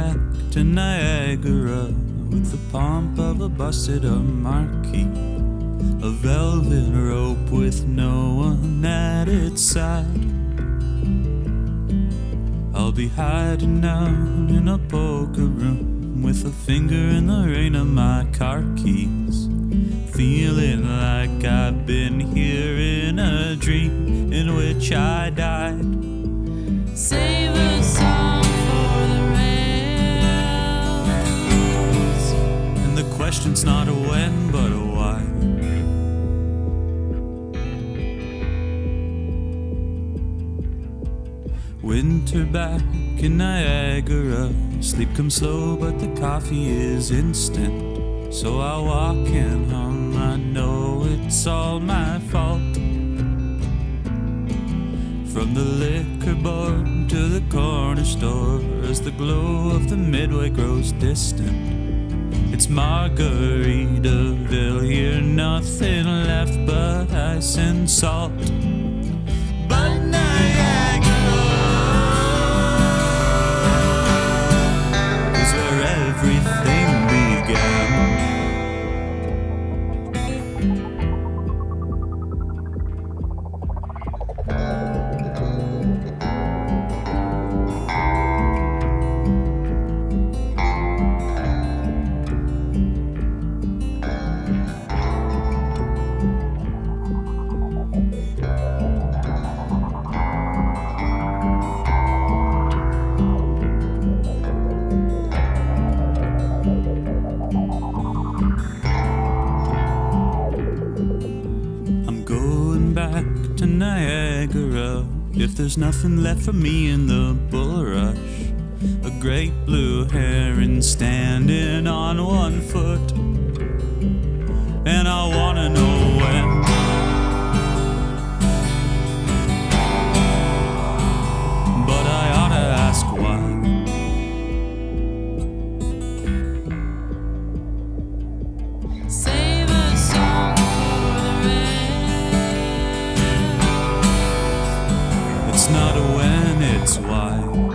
back to Niagara with the pomp of a busted up marquee. A velvet rope with no one at its side. I'll be hiding out in a poker room with a finger in the rain of my car keys. Question's not a when, but a why. Winter back in Niagara. Sleep comes slow, but the coffee is instant. So I walk in home, I know it's all my fault. From the liquor board to the corner store, as the glow of the midway grows distant. It's Margaritaville here, nothing left but ice and salt. Niagara. If there's nothing left for me in the bulrush, a great blue heron standing that's why.